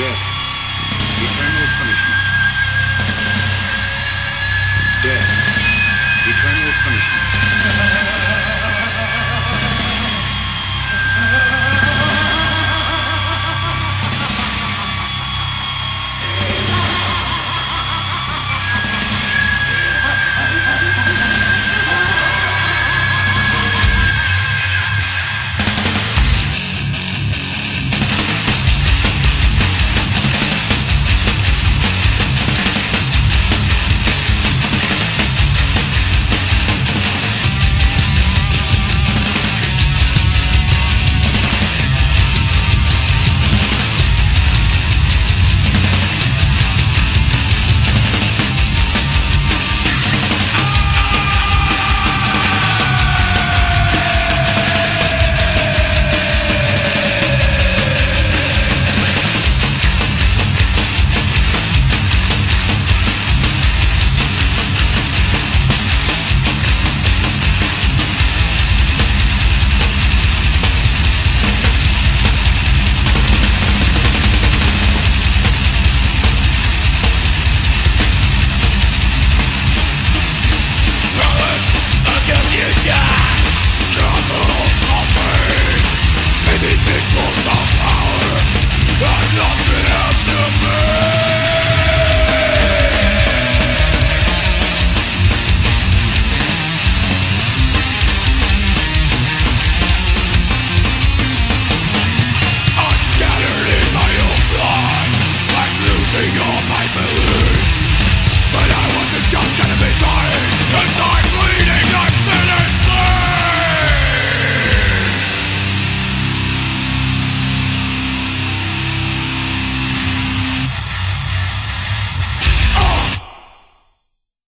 death.